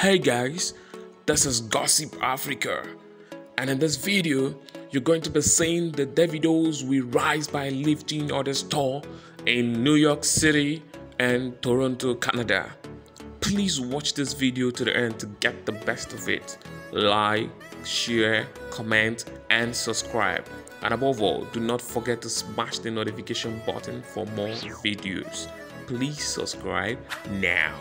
Hey guys, this is Gossip Africa, and in this video, you're going to be seeing the Davidos We Rise by Lifting Others tour in New York City and Toronto, Canada. Please watch this video to the end to get the best of it. Like, share, comment, and subscribe. And above all, do not forget to smash the notification button for more videos. Please subscribe now.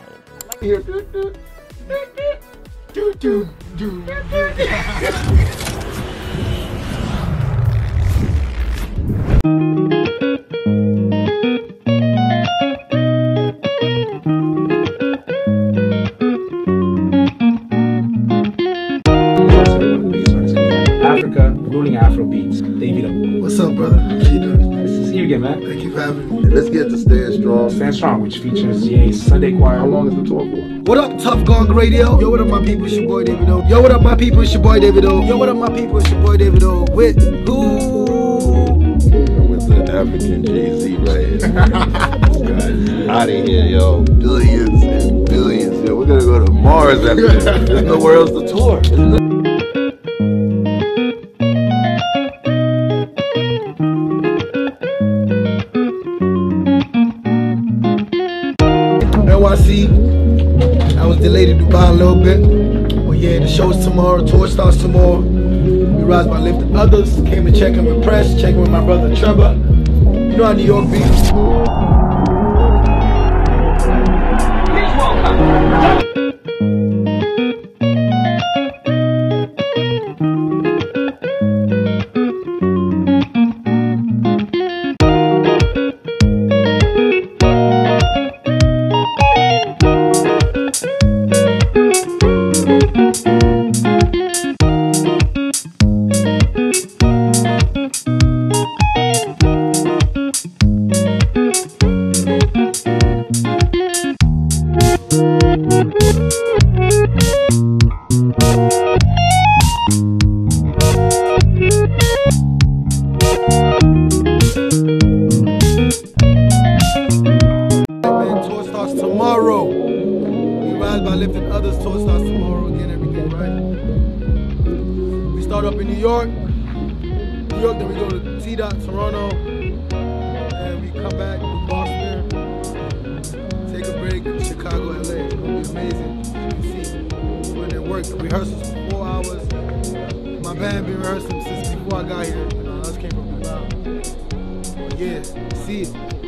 Africa, ruling Afro beats. Davido. What's up, brother? How you doing? Nice to see you again, man. Thank you for having me. Let's get to Stand Strong. Stand Strong, which features GA's Sunday Choir. How long is the tour for? What up, Tuff Gong Radio? Yo, what up, my people? It's your boy Davido. Yo, what up, my people? It's your boy Davido. Yo, what up, my people? It's your boy Davido. With who? with the African Jay Z right here. Out of here, yo. Billions and billions. Yo, we're gonna go to Mars after this. There's nowhere else to tour. NYC. I was delayed to Dubai a little bit. But yeah, the show's tomorrow. Tour starts tomorrow. We rise by lifting others. Came to check and impress. Checking with my brother Trevor. You know how New York be. Tomorrow. We rise by lifting others. Tour starts tomorrow. Again, everything right. We start up in New York. New York, then we go to T Dot, Toronto, and we come back to Boston. Take a break, in Chicago, LA. It's gonna be amazing. You see when it work. Rehearsals for four hours. My band been rehearsing since before I got here. You know, us came from Dubai. But yeah, see.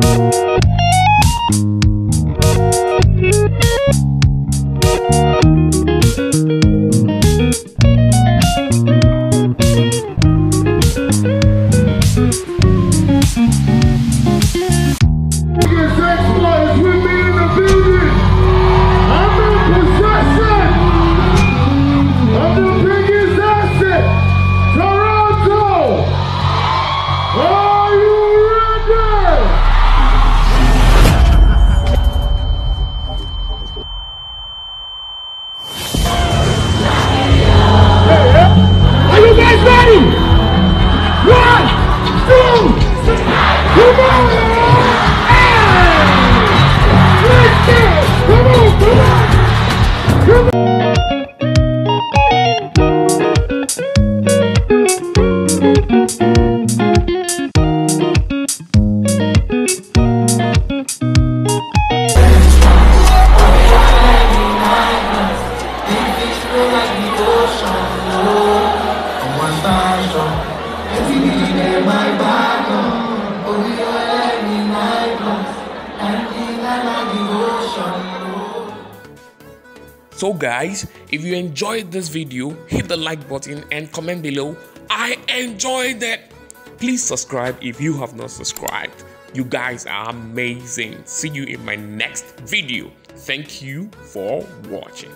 Thank you. So guys, if you enjoyed this video, hit the like button and comment below. I enjoyed it. Please subscribe if you have not subscribed. You guys are amazing. See you in my next video. Thank you for watching.